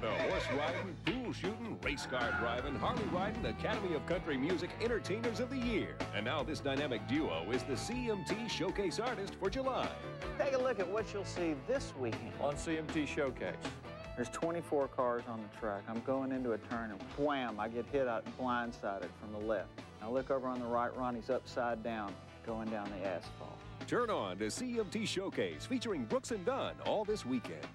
the horse riding, pool shooting, race car driving, Harley riding, Academy of Country Music Entertainers of the Year. And now this dynamic duo is the CMT Showcase Artist for July. Take a look at what you'll see this weekend. On CMT Showcase. There's 24 cars on the track. I'm going into a turn and wham, I get hit out blindsided from the left. I look over on the right, Ronnie's upside down going down the asphalt. Turn on to CMT Showcase featuring Brooks and Dunn all this weekend.